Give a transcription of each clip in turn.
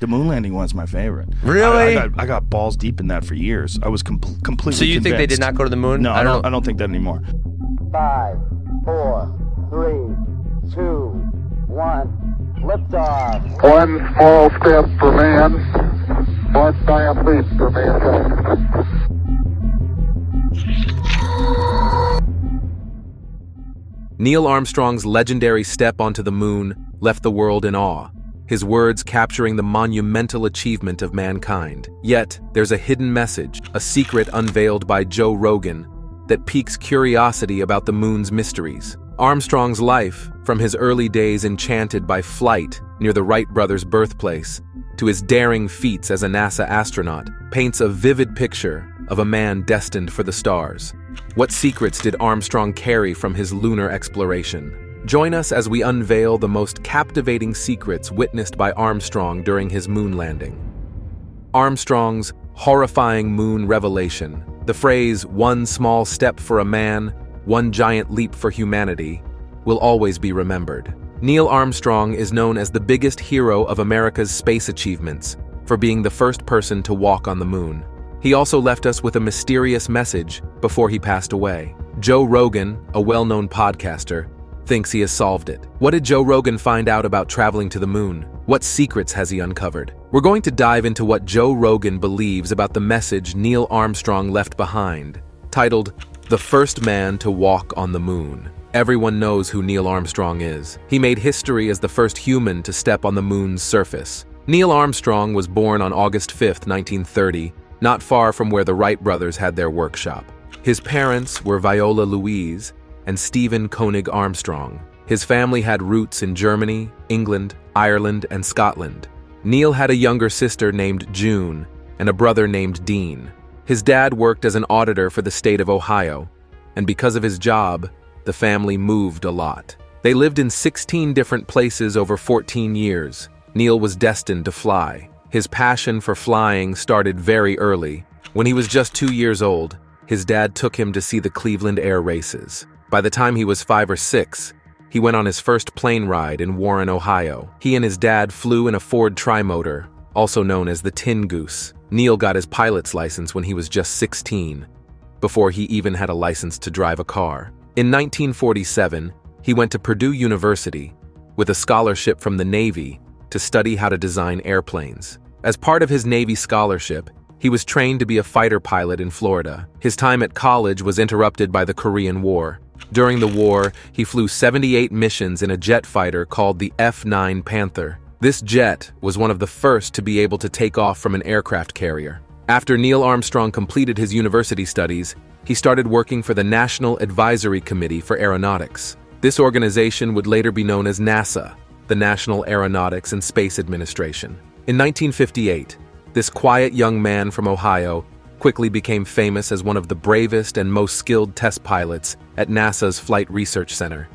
The moon landing one's my favorite. Really? I, I, got, I got balls deep in that for years. I was com- completely. So you think they did not go to the moon? No, I I don't don't. I don't think that anymore. Five, four, three, two, one. Liftoff. One small step for man, one giant leap for mankind. Neil Armstrong's legendary step onto the moon left the world in awe, his words capturing the monumental achievement of mankind. Yet, there's a hidden message, a secret unveiled by Joe Rogan, that piques curiosity about the moon's mysteries. Armstrong's life, from his early days enchanted by flight near the Wright brothers' birthplace, to his daring feats as a NASA astronaut, paints a vivid picture of a man destined for the stars. What secrets did Armstrong carry from his lunar exploration? Join us as we unveil the most captivating secrets witnessed by Armstrong during his moon landing. Armstrong's horrifying moon revelation, the phrase, one small step for a man, one giant leap for humanity, will always be remembered. Neil Armstrong is known as the biggest hero of America's space achievements for being the first person to walk on the moon. He also left us with a mysterious message before he passed away. Joe Rogan, a well known podcaster, thinks he has solved it. What did Joe Rogan find out about traveling to the moon? What secrets has he uncovered? We're going to dive into what Joe Rogan believes about the message Neil Armstrong left behind, titled The First Man to Walk on the Moon. Everyone knows who Neil Armstrong is. He made history as the first human to step on the moon's surface. Neil Armstrong was born on August 5, 1930, not far from where the Wright brothers had their workshop. His parents were Viola Louise and Stephen Koenig Armstrong. His family had roots in Germany, England, Ireland, and Scotland. Neil had a younger sister named June and a brother named Dean. His dad worked as an auditor for the state of Ohio, and because of his job, the family moved a lot. They lived in 16 different places over 14 years. Neil was destined to fly. His passion for flying started very early. When he was just two years old, his dad took him to see the Cleveland Air Races. By the time he was five or six, he went on his first plane ride in Warren, Ohio. He and his dad flew in a Ford Trimotor, also known as the Tin Goose. Neil got his pilot's license when he was just 16, before he even had a license to drive a car. In 1947, he went to Purdue University with a scholarship from the Navy to study how to design airplanes. As part of his Navy scholarship, he was trained to be a fighter pilot in Florida. His time at college was interrupted by the Korean War. During the war, he flew 78 missions in a jet fighter called the F 9 Panther. This jet was one of the first to be able to take off from an aircraft carrier. After Neil Armstrong completed his university studies, he started working for the National Advisory Committee for Aeronautics. This organization would later be known as NASA, the National Aeronautics and Space Administration. In 1958, this quiet young man from Ohio quickly became famous as one of the bravest and most skilled test pilots at NASA's Flight Research Center,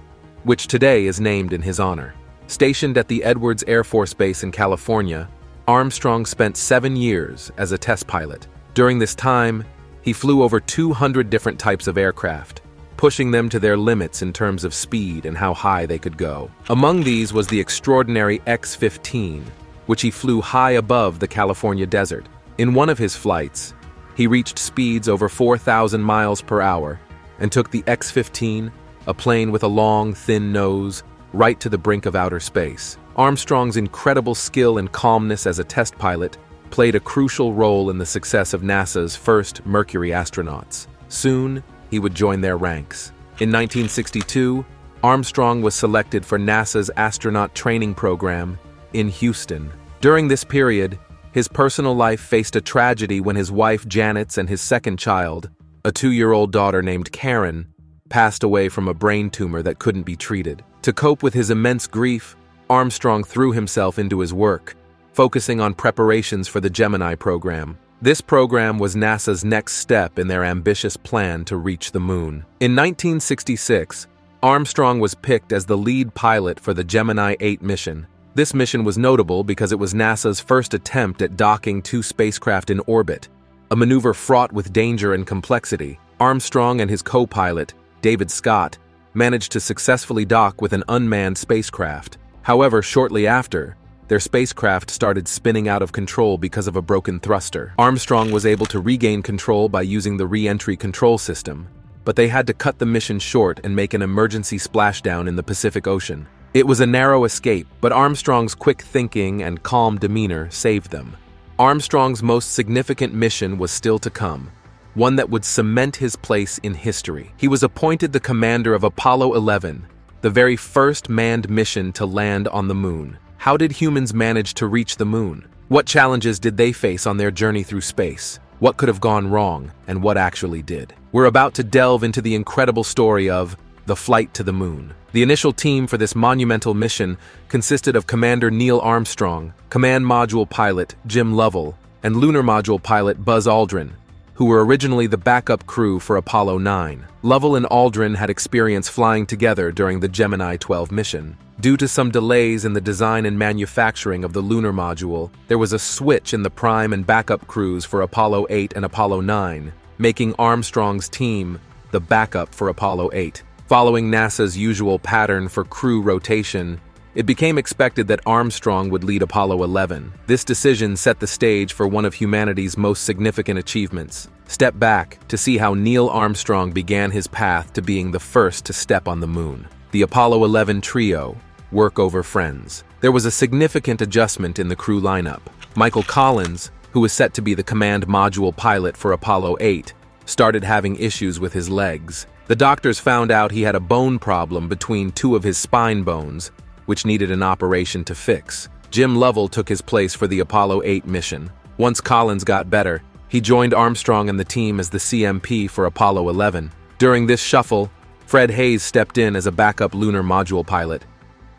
which today is named in his honor. Stationed at the Edwards Air Force Base in California, Armstrong spent seven years as a test pilot. During this time, he flew over 200 different types of aircraft, pushing them to their limits in terms of speed and how high they could go. Among these was the extraordinary X-15, which he flew high above the California desert. In one of his flights, he reached speeds over 4,000 miles per hour and took the X-15, a plane with a long, thin nose, right to the brink of outer space. Armstrong's incredible skill and calmness as a test pilot played a crucial role in the success of NASA's first Mercury astronauts. Soon, he would join their ranks. In 1962, Armstrong was selected for NASA's astronaut training program in Houston. During this period, his personal life faced a tragedy when his wife Janet's and his second child, a two-year-old daughter named Karen, passed away from a brain tumor that couldn't be treated. To cope with his immense grief, Armstrong threw himself into his work, focusing on preparations for the Gemini program. This program was NASA's next step in their ambitious plan to reach the moon. In 1966, Armstrong was picked as the lead pilot for the Gemini 8 mission. This mission was notable because it was NASA's first attempt at docking two spacecraft in orbit, a maneuver fraught with danger and complexity. Armstrong and his co-pilot, David Scott, managed to successfully dock with an unmanned spacecraft. However, shortly after, their spacecraft started spinning out of control because of a broken thruster. Armstrong was able to regain control by using the re-entry control system, but they had to cut the mission short and make an emergency splashdown in the Pacific Ocean. It was a narrow escape, but Armstrong's quick thinking and calm demeanor saved them. Armstrong's most significant mission was still to come, one that would cement his place in history. He was appointed the commander of Apollo 11, the very first manned mission to land on the moon. How did humans manage to reach the moon? What challenges did they face on their journey through space? What could have gone wrong, and what actually did? We're about to delve into the incredible story of the flight to the moon. The initial team for this monumental mission consisted of Commander Neil Armstrong, Command Module Pilot Jim Lovell, and Lunar Module Pilot Buzz Aldrin, who were originally the backup crew for Apollo 9. Lovell and Aldrin had experience flying together during the Gemini 12 mission. Due to some delays in the design and manufacturing of the lunar module, there was a switch in the prime and backup crews for Apollo 8 and Apollo 9, making Armstrong's team the backup for Apollo 8. Following NASA's usual pattern for crew rotation, it became expected that Armstrong would lead Apollo 11. This decision set the stage for one of humanity's most significant achievements. Step back to see how Neil Armstrong began his path to being the first to step on the moon. The Apollo 11 trio, work over friends. There was a significant adjustment in the crew lineup. Michael Collins, who was set to be the command module pilot for Apollo 8, started having issues with his legs. The doctors found out he had a bone problem between two of his spine bones, which needed an operation to fix. Jim Lovell took his place for the Apollo 8 mission. Once Collins got better, he joined Armstrong and the team as the CMP for Apollo 11. During this shuffle, Fred Haise stepped in as a backup lunar module pilot,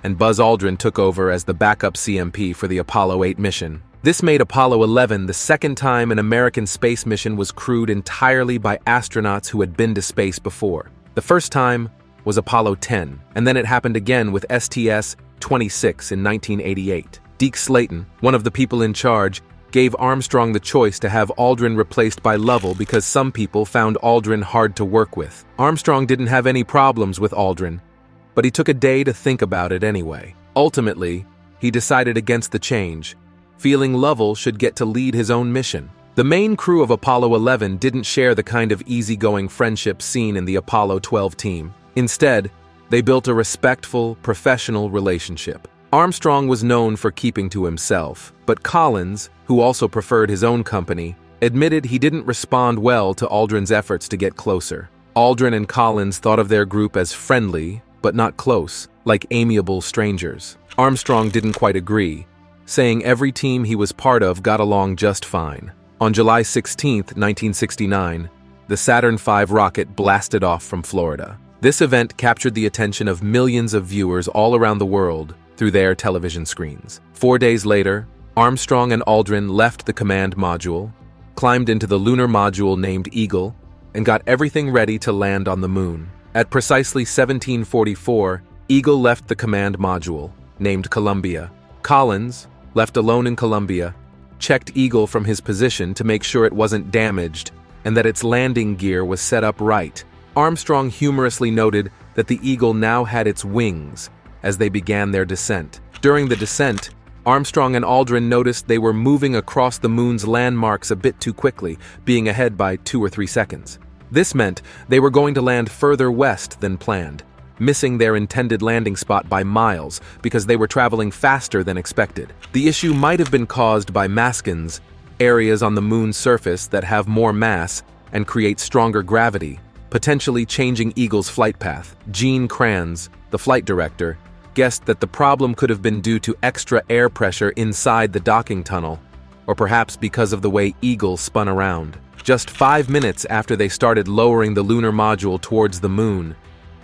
and Buzz Aldrin took over as the backup CMP for the Apollo 8 mission. This made Apollo 11 the second time an American space mission was crewed entirely by astronauts who had been to space before. The first time was Apollo 10, and then it happened again with STS-26 in 1988. Deke Slayton, one of the people in charge, gave Armstrong the choice to have Aldrin replaced by Lovell because some people found Aldrin hard to work with. Armstrong didn't have any problems with Aldrin, but he took a day to think about it anyway. Ultimately, he decided against the change, feeling Lovell should get to lead his own mission. The main crew of Apollo 11 didn't share the kind of easygoing friendship seen in the Apollo 12 team. Instead, they built a respectful, professional relationship. Armstrong was known for keeping to himself, but Collins, who also preferred his own company, admitted he didn't respond well to Aldrin's efforts to get closer. Aldrin and Collins thought of their group as friendly, but not close, like amiable strangers. Armstrong didn't quite agree, saying every team he was part of got along just fine. On July 16, 1969, the Saturn V rocket blasted off from Florida. This event captured the attention of millions of viewers all around the world through their television screens. Four days later, Armstrong and Aldrin left the command module, climbed into the lunar module named Eagle, and got everything ready to land on the moon. At precisely 1744, Eagle left the command module, named Columbia. Collins, left alone in Columbia, checked Eagle from his position to make sure it wasn't damaged and that its landing gear was set up right. Armstrong humorously noted that the Eagle now had its wings as they began their descent. During the descent, Armstrong and Aldrin noticed they were moving across the moon's landmarks a bit too quickly, being ahead by two or three seconds. This meant they were going to land further west than planned, missing their intended landing spot by miles because they were traveling faster than expected. The issue might have been caused by mascons, areas on the moon's surface that have more mass and create stronger gravity, potentially changing Eagle's flight path. Gene Kranz, the flight director, guessed that the problem could have been due to extra air pressure inside the docking tunnel, or perhaps because of the way Eagle spun around. Just five minutes after they started lowering the lunar module towards the moon,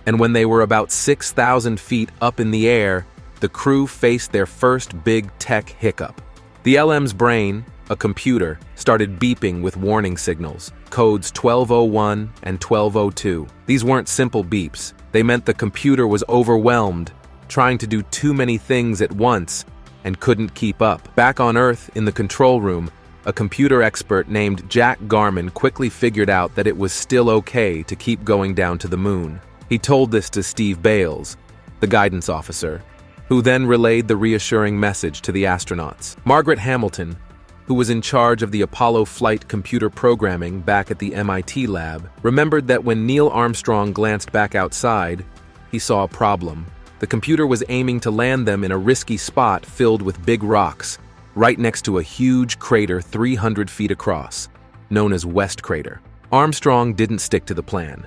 and when they were about 6,000 feet up in the air, the crew faced their first big tech hiccup. The LM's brain, a computer, started beeping with warning signals, codes 1201 and 1202. These weren't simple beeps. They meant the computer was overwhelmed, trying to do too many things at once, and couldn't keep up. Back on Earth, in the control room, a computer expert named Jack Garman quickly figured out that it was still okay to keep going down to the moon. He told this to Steve Bales, the guidance officer, who then relayed the reassuring message to the astronauts. Margaret Hamilton, who was in charge of the Apollo flight computer programming back at the MIT lab, remembered that when Neil Armstrong glanced back outside, he saw a problem. The computer was aiming to land them in a risky spot filled with big rocks, right next to a huge crater 300 feet across, known as West Crater. Armstrong didn't stick to the plan.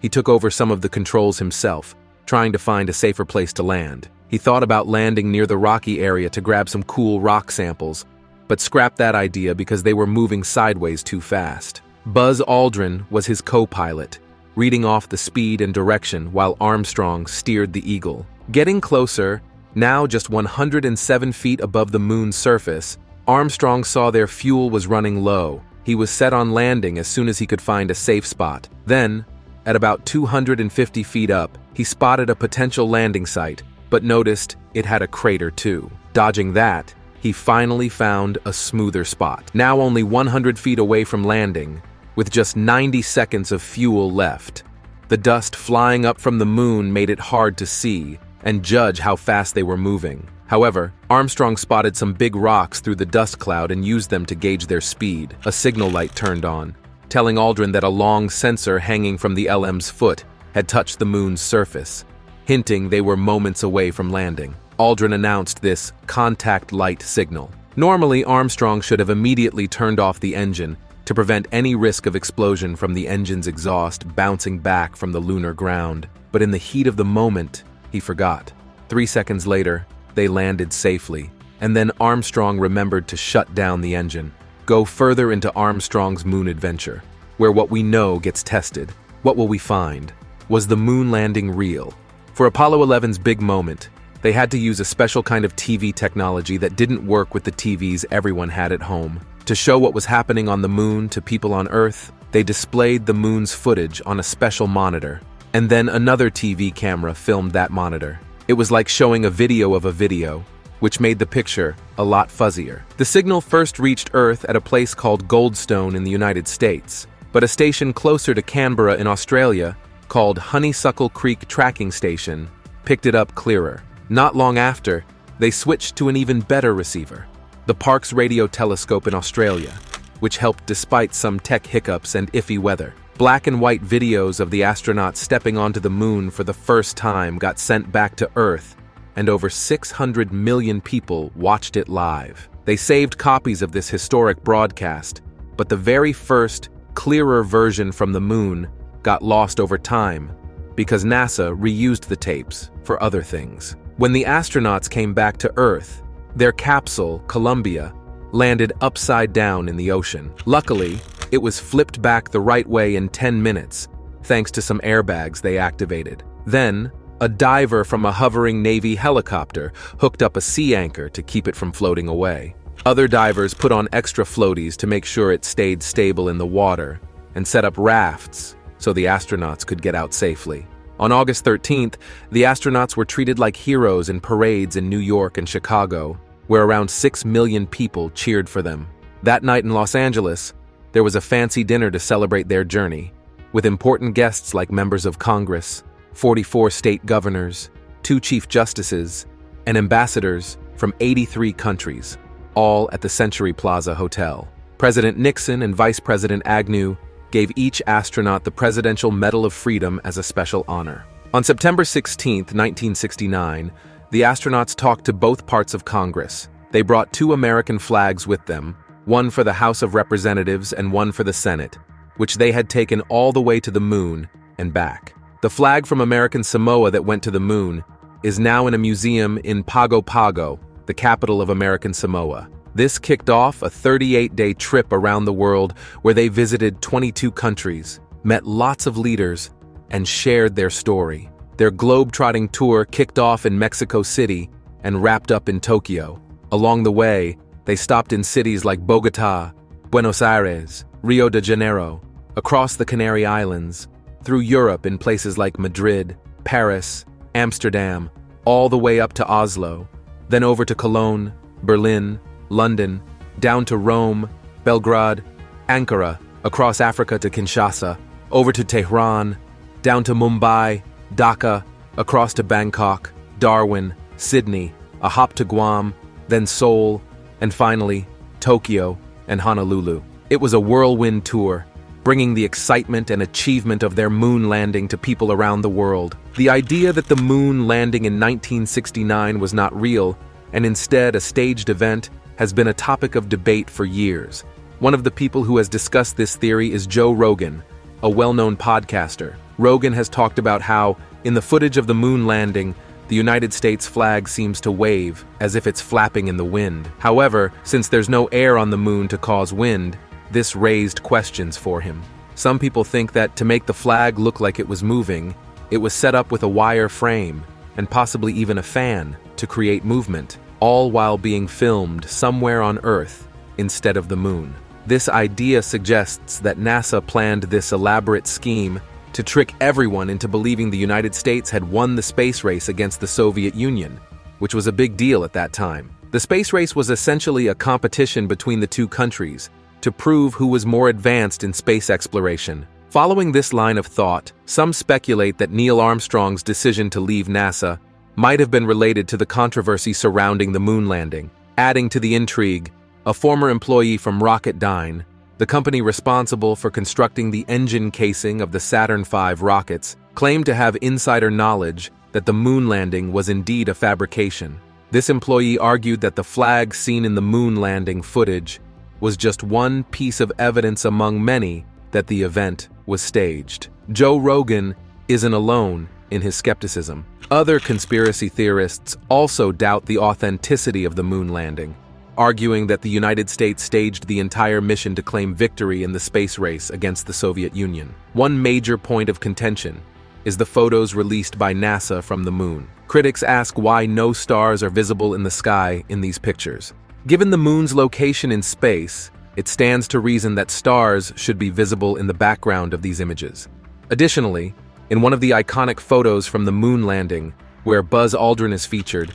He took over some of the controls himself, trying to find a safer place to land. He thought about landing near the rocky area to grab some cool rock samples, but scrapped that idea because they were moving sideways too fast. Buzz Aldrin was his co-pilot, reading off the speed and direction while Armstrong steered the Eagle. Getting closer, now just 107 feet above the moon's surface, Armstrong saw their fuel was running low. He was set on landing as soon as he could find a safe spot. Then, at about 250 feet up, he spotted a potential landing site, but noticed it had a crater too. Dodging that, he finally found a smoother spot. Now only 100 feet away from landing, with just 90 seconds of fuel left. The dust flying up from the moon made it hard to see and judge how fast they were moving. However, Armstrong spotted some big rocks through the dust cloud and used them to gauge their speed. A signal light turned on, telling Aldrin that a long sensor hanging from the LM's foot had touched the moon's surface, hinting they were moments away from landing. Aldrin announced this contact light signal. Normally, Armstrong should have immediately turned off the engine to prevent any risk of explosion from the engine's exhaust bouncing back from the lunar ground. But in the heat of the moment, he forgot. Three seconds later, they landed safely, and then Armstrong remembered to shut down the engine. Go further into Armstrong's moon adventure, where what we know gets tested. What will we find? Was the moon landing real? For Apollo 11's big moment, they had to use a special kind of TV technology that didn't work with the TVs everyone had at home. To show what was happening on the moon to people on Earth, they displayed the moon's footage on a special monitor, and then another TV camera filmed that monitor. It was like showing a video of a video, which made the picture a lot fuzzier. The signal first reached Earth at a place called Goldstone in the United States, but a station closer to Canberra in Australia, called Honeysuckle Creek Tracking Station, picked it up clearer. Not long after, they switched to an even better receiver, the Parkes Radio Telescope in Australia, which helped despite some tech hiccups and iffy weather. Black and white videos of the astronauts stepping onto the moon for the first time got sent back to Earth, and over 600 million people watched it live. They saved copies of this historic broadcast, but the very first, clearer version from the moon got lost over time because NASA reused the tapes for other things. When the astronauts came back to Earth, their capsule, Columbia, landed upside down in the ocean. Luckily, it was flipped back the right way in 10 minutes, thanks to some airbags they activated. Then, a diver from a hovering Navy helicopter hooked up a sea anchor to keep it from floating away. Other divers put on extra floaties to make sure it stayed stable in the water and set up rafts so the astronauts could get out safely. On August 13th, the astronauts were treated like heroes in parades in New York and Chicago, where around 6 million people cheered for them. That night in Los Angeles, there was a fancy dinner to celebrate their journey, with important guests like members of Congress, 44 state governors, two chief justices, and ambassadors from 83 countries, all at the Century Plaza Hotel. President Nixon and Vice President Agnew gave each astronaut the Presidential Medal of Freedom as a special honor. On September 16, 1969, the astronauts talked to both parts of Congress. They brought two American flags with them, one for the House of Representatives and one for the Senate, which they had taken all the way to the moon and back. The flag from American Samoa that went to the moon is now in a museum in Pago Pago, the capital of American Samoa. This kicked off a 38-day trip around the world where they visited 22 countries, met lots of leaders, and shared their story. Their globe-trotting tour kicked off in Mexico City and wrapped up in Tokyo. Along the way, they stopped in cities like Bogota, Buenos Aires, Rio de Janeiro, across the Canary Islands, through Europe in places like Madrid, Paris, Amsterdam, all the way up to Oslo, then over to Cologne, Berlin, London, down to Rome, Belgrade, Ankara, across Africa to Kinshasa, over to Tehran, down to Mumbai, Dhaka, across to Bangkok, Darwin, Sydney, a hop to Guam, then Seoul, and finally, Tokyo and Honolulu. It was a whirlwind tour, bringing the excitement and achievement of their moon landing to people around the world. The idea that the moon landing in 1969 was not real, and instead a staged event, has been a topic of debate for years. One of the people who has discussed this theory is Joe Rogan, a well-known podcaster. Rogan has talked about how, in the footage of the moon landing, the United States flag seems to wave, as if it's flapping in the wind. However, since there's no air on the moon to cause wind, this raised questions for him. Some people think that to make the flag look like it was moving, it was set up with a wire frame, and possibly even a fan, to create movement, all while being filmed somewhere on Earth instead of the moon. This idea suggests that NASA planned this elaborate scheme to trick everyone into believing the United States had won the space race against the Soviet Union, which was a big deal at that time. The space race was essentially a competition between the two countries, to prove who was more advanced in space exploration. Following this line of thought, some speculate that Neil Armstrong's decision to leave NASA might have been related to the controversy surrounding the moon landing. Adding to the intrigue, a former employee from Rocketdyne, the company responsible for constructing the engine casing of the Saturn V rockets, claimed to have insider knowledge that the moon landing was indeed a fabrication. This employee argued that the flag seen in the moon landing footage was just one piece of evidence among many that the event was staged. Joe Rogan isn't alone in his skepticism. Other conspiracy theorists also doubt the authenticity of the moon landing, arguing that the United States staged the entire mission to claim victory in the space race against the Soviet Union. One major point of contention is the photos released by NASA from the moon. Critics ask why no stars are visible in the sky in these pictures. Given the moon's location in space, it stands to reason that stars should be visible in the background of these images. Additionally, in one of the iconic photos from the moon landing, where Buzz Aldrin is featured,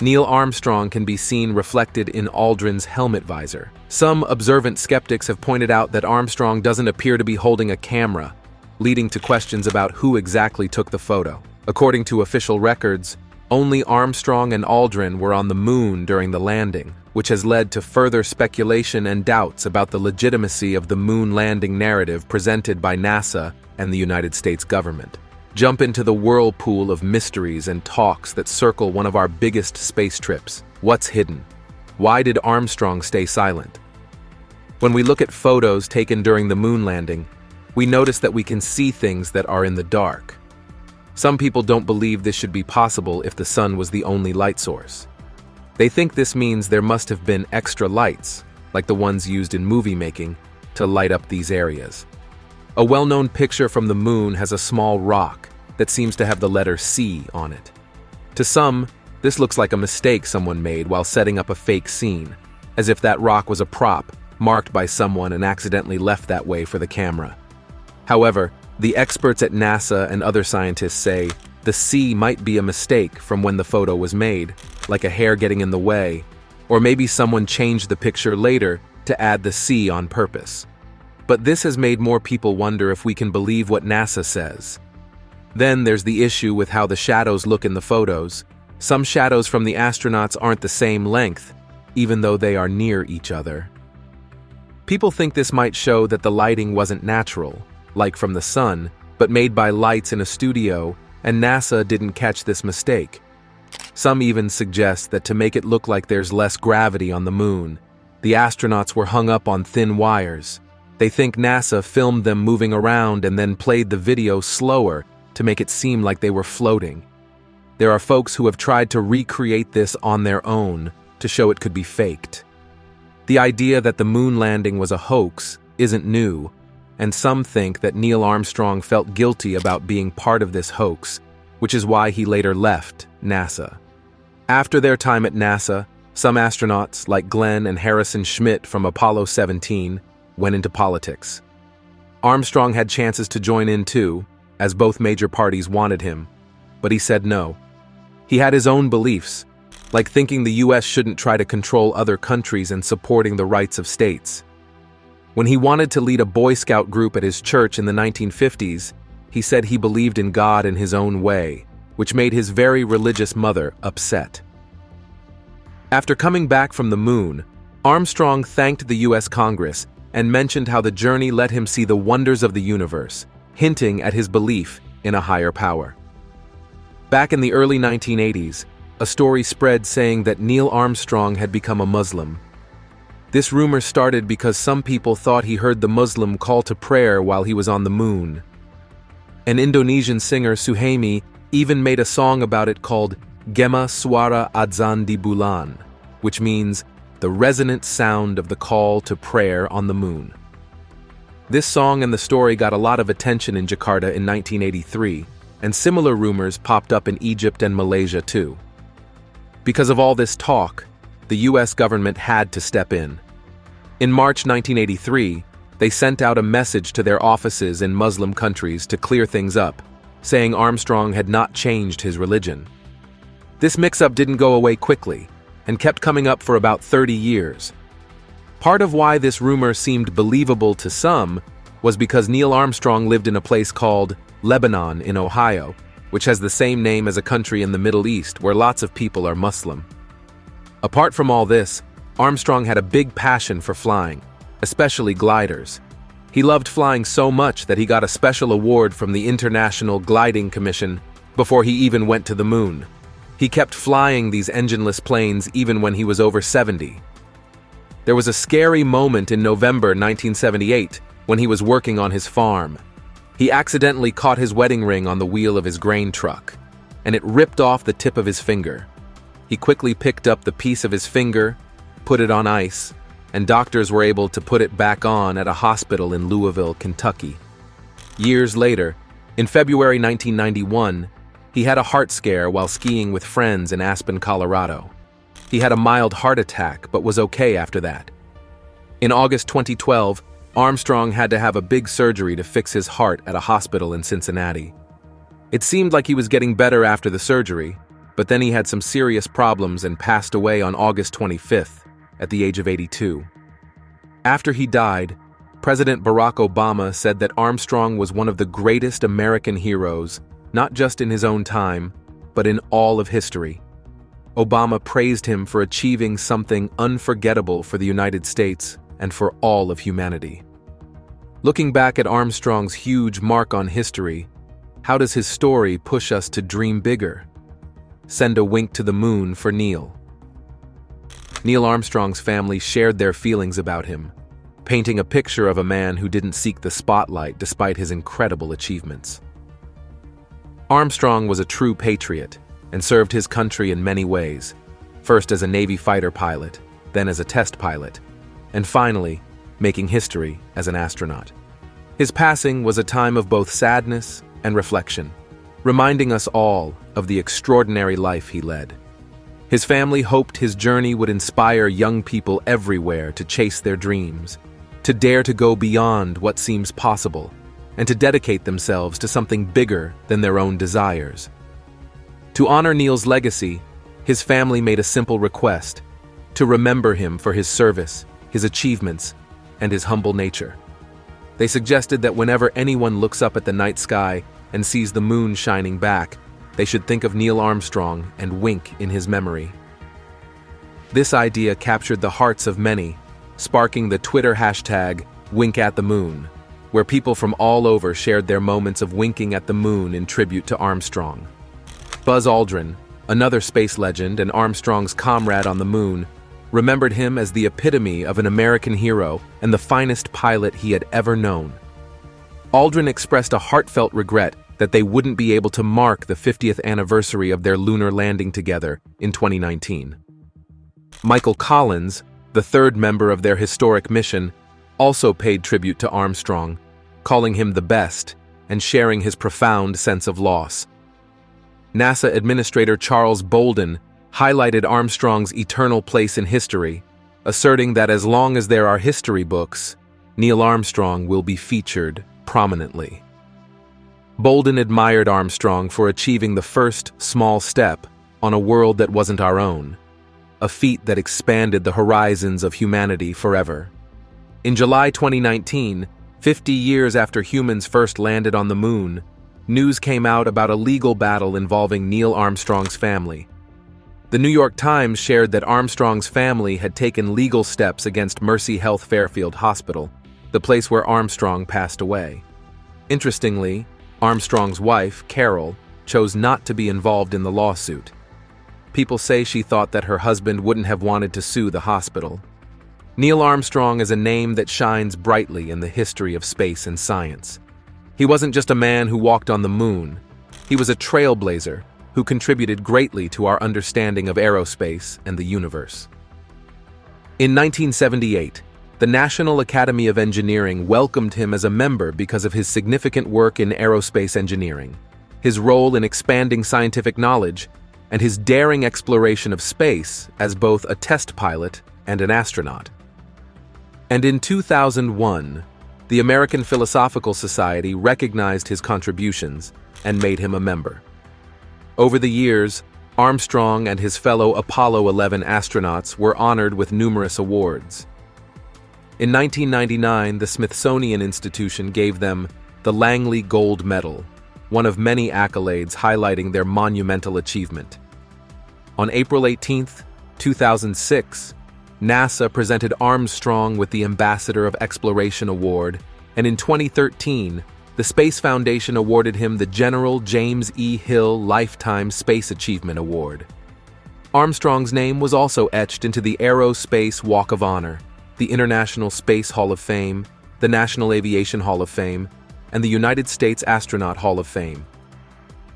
Neil Armstrong can be seen reflected in Aldrin's helmet visor. Some observant skeptics have pointed out that Armstrong doesn't appear to be holding a camera, leading to questions about who exactly took the photo. According to official records, only Armstrong and Aldrin were on the moon during the landing, which has led to further speculation and doubts about the legitimacy of the moon landing narrative presented by NASA and the United States government. Jump into the whirlpool of mysteries and talks that circle one of our biggest space trips. What's hidden? Why did Armstrong stay silent? When we look at photos taken during the moon landing, we notice that we can see things that are in the dark. Some people don't believe this should be possible if the sun was the only light source. They think this means there must have been extra lights, like the ones used in movie making, to light up these areas. A well-known picture from the moon has a small rock that seems to have the letter C on it. To some, this looks like a mistake someone made while setting up a fake scene, as if that rock was a prop marked by someone and accidentally left that way for the camera. However, the experts at NASA and other scientists say the C might be a mistake from when the photo was made, like a hair getting in the way, or maybe someone changed the picture later to add the C on purpose. But this has made more people wonder if we can believe what NASA says. Then there's the issue with how the shadows look in the photos. Some shadows from the astronauts aren't the same length, even though they are near each other. People think this might show that the lighting wasn't natural, like from the sun, but made by lights in a studio, and NASA didn't catch this mistake. Some even suggest that to make it look like there's less gravity on the moon, the astronauts were hung up on thin wires. They think NASA filmed them moving around and then played the video slower to make it seem like they were floating. There are folks who have tried to recreate this on their own to show it could be faked. The idea that the moon landing was a hoax isn't new, and some think that Neil Armstrong felt guilty about being part of this hoax, which is why he later left NASA. After their time at NASA, some astronauts, like Glenn and Harrison Schmitt from Apollo 17, went into politics. Armstrong had chances to join in too, as both major parties wanted him, but he said no. He had his own beliefs, like thinking the US shouldn't try to control other countries and supporting the rights of states. When he wanted to lead a Boy Scout group at his church in the 1950s, he said he believed in God in his own way, which made his very religious mother upset. After coming back from the moon, Armstrong thanked the U.S. Congress and mentioned how the journey let him see the wonders of the universe, hinting at his belief in a higher power. Back in the early 1980s, a story spread saying that Neil Armstrong had become a Muslim. This rumor started because some people thought he heard the Muslim call to prayer while he was on the moon. An Indonesian singer, Suhaimi, even made a song about it called Gema Suara Adzan di Bulan, which means the resonant sound of the call to prayer on the moon. This song and the story got a lot of attention in Jakarta in 1983, and similar rumors popped up in Egypt and Malaysia too. Because of all this talk, the US government had to step in. In March 1983, they sent out a message to their offices in Muslim countries to clear things up, saying Armstrong had not changed his religion. This mix-up didn't go away quickly, and kept coming up for about 30 years. Part of why this rumor seemed believable to some was because Neil Armstrong lived in a place called Lebanon in Ohio, which has the same name as a country in the Middle East where lots of people are Muslim. Apart from all this, Armstrong had a big passion for flying, especially gliders. He loved flying so much that he got a special award from the International Gliding Commission before he even went to the moon. He kept flying these engineless planes even when he was over 70. There was a scary moment in November 1978 when he was working on his farm. He accidentally caught his wedding ring on the wheel of his grain truck, and it ripped off the tip of his finger. He quickly picked up the piece of his finger, put it on ice, and doctors were able to put it back on at a hospital in Louisville, Kentucky. Years later, in February 1991, he had a heart scare while skiing with friends in Aspen, Colorado. He had a mild heart attack, but was okay after that. In August 2012, Armstrong had to have a big surgery to fix his heart at a hospital in Cincinnati. It seemed like he was getting better after the surgery, but then he had some serious problems and passed away on August 25th, at the age of 82. After he died, President Barack Obama said that Armstrong was one of the greatest American heroes not just in his own time, but in all of history. Obama praised him for achieving something unforgettable for the United States and for all of humanity. Looking back at Armstrong's huge mark on history, how does his story push us to dream bigger? Send a wink to the moon for Neil. Neil Armstrong's family shared their feelings about him, painting a picture of a man who didn't seek the spotlight despite his incredible achievements. Armstrong was a true patriot and served his country in many ways, first as a Navy fighter pilot, then as a test pilot, and finally, making history as an astronaut. His passing was a time of both sadness and reflection, reminding us all of the extraordinary life he led. His family hoped his journey would inspire young people everywhere to chase their dreams, to dare to go beyond what seems possible, and to dedicate themselves to something bigger than their own desires. To honor Neil's legacy, his family made a simple request to remember him for his service, his achievements, and his humble nature. They suggested that whenever anyone looks up at the night sky and sees the moon shining back, they should think of Neil Armstrong and wink in his memory. This idea captured the hearts of many, sparking the Twitter hashtag WinkAtTheMoon where people from all over shared their moments of winking at the moon in tribute to Armstrong. Buzz Aldrin, another space legend and Armstrong's comrade on the moon, remembered him as the epitome of an American hero and the finest pilot he had ever known. Aldrin expressed a heartfelt regret that they wouldn't be able to mark the 50th anniversary of their lunar landing together in 2019. Michael Collins, the third member of their historic mission, also paid tribute to Armstrong, calling him the best and sharing his profound sense of loss. NASA Administrator Charles Bolden highlighted Armstrong's eternal place in history, asserting that as long as there are history books, Neil Armstrong will be featured prominently. Bolden admired Armstrong for achieving the first small step on a world that wasn't our own, a feat that expanded the horizons of humanity forever. In July 2019, 50 years after humans first landed on the moon, news came out about a legal battle involving Neil Armstrong's family. The New York Times shared that Armstrong's family had taken legal steps against Mercy Health Fairfield Hospital, the place where Armstrong passed away. Interestingly, Armstrong's wife, Carol, chose not to be involved in the lawsuit. People say she thought that her husband wouldn't have wanted to sue the hospital. Neil Armstrong is a name that shines brightly in the history of space and science. He wasn't just a man who walked on the moon. He was a trailblazer who contributed greatly to our understanding of aerospace and the universe. In 1978, the National Academy of Engineering welcomed him as a member because of his significant work in aerospace engineering, his role in expanding scientific knowledge, and his daring exploration of space as both a test pilot and an astronaut. And in 2001, the American Philosophical Society recognized his contributions and made him a member. Over the years, Armstrong and his fellow Apollo 11 astronauts were honored with numerous awards. In 1999, the Smithsonian Institution gave them the Langley Gold Medal, one of many accolades highlighting their monumental achievement. On April 18, 2006, NASA presented Armstrong with the Ambassador of Exploration Award, and in 2013, the Space Foundation awarded him the General James E. Hill Lifetime Space Achievement Award. Armstrong's name was also etched into the Aerospace Walk of Honor, the International Space Hall of Fame, the National Aviation Hall of Fame, and the United States Astronaut Hall of Fame.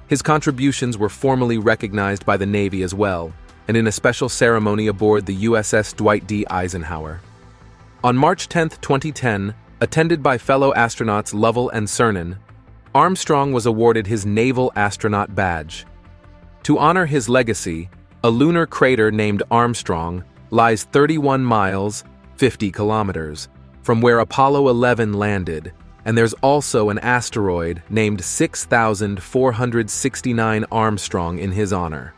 His contributions were formally recognized by the Navy as well, and in a special ceremony aboard the USS Dwight D. Eisenhower. On March 10, 2010, attended by fellow astronauts Lovell and Cernan, Armstrong was awarded his Naval Astronaut Badge. To honor his legacy, a lunar crater named Armstrong lies 31 miles, 50 kilometers, from where Apollo 11 landed, and there's also an asteroid named 6469 Armstrong in his honor.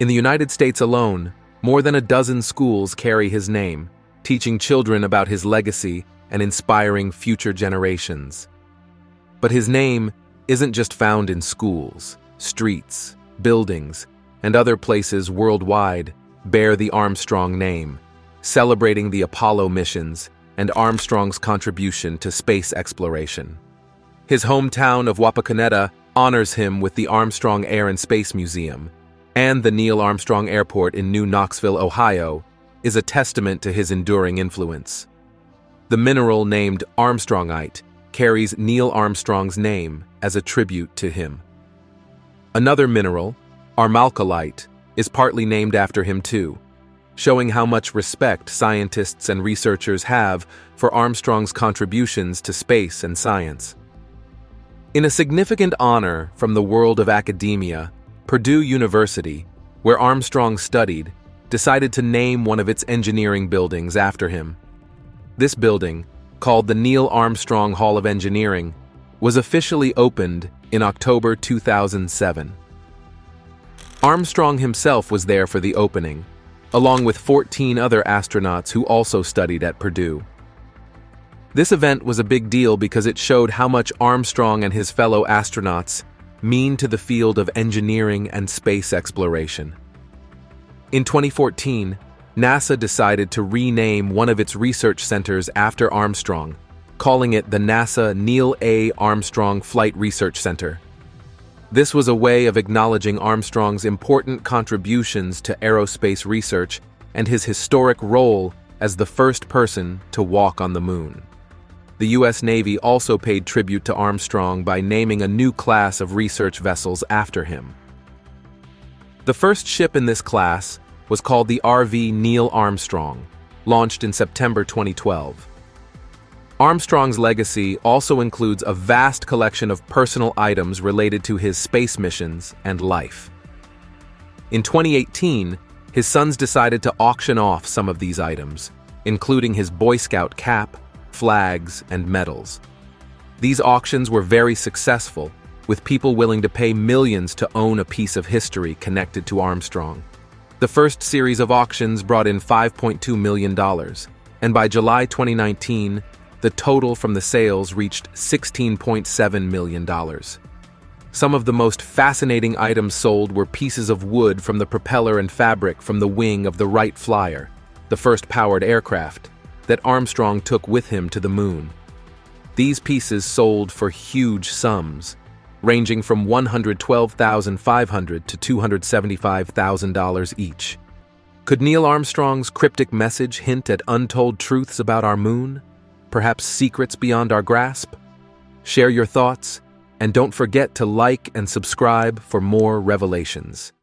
In the United States alone, more than a dozen schools carry his name, teaching children about his legacy and inspiring future generations. But his name isn't just found in schools, streets, buildings, and other places worldwide bear the Armstrong name, celebrating the Apollo missions and Armstrong's contribution to space exploration. His hometown of Wapakoneta honors him with the Armstrong Air and Space Museum, and the Neil Armstrong Airport in New Knoxville, Ohio, is a testament to his enduring influence. The mineral named Armstrongite carries Neil Armstrong's name as a tribute to him. Another mineral, Armalcolite, is partly named after him too, showing how much respect scientists and researchers have for Armstrong's contributions to space and science. In a significant honor from the world of academia, Purdue University, where Armstrong studied, decided to name one of its engineering buildings after him. This building, called the Neil Armstrong Hall of Engineering, was officially opened in October 2007. Armstrong himself was there for the opening, along with 14 other astronauts who also studied at Purdue. This event was a big deal because it showed how much Armstrong and his fellow astronauts mean to the field of engineering and space exploration. In 2014, NASA decided to rename one of its research centers after Armstrong, calling it the NASA Neil A. Armstrong Flight Research Center. This was a way of acknowledging Armstrong's important contributions to aerospace research and his historic role as the first person to walk on the moon. The U.S. Navy also paid tribute to Armstrong by naming a new class of research vessels after him. The first ship in this class was called the RV Neil Armstrong, launched in September 2012. Armstrong's legacy also includes a vast collection of personal items related to his space missions and life. In 2018, his sons decided to auction off some of these items, including his Boy Scout cap, flags, and medals. These auctions were very successful, with people willing to pay millions to own a piece of history connected to Armstrong. The first series of auctions brought in $5.2 million, and by July 2019, the total from the sales reached $16.7 million. Some of the most fascinating items sold were pieces of wood from the propeller and fabric from the wing of the Wright Flyer, the first powered aircraft, that Armstrong took with him to the moon. These pieces sold for huge sums, ranging from $112,500 to $275,000 each. Could Neil Armstrong's cryptic message hint at untold truths about our moon? Perhaps secrets beyond our grasp? Share your thoughts, and don't forget to like and subscribe for more revelations.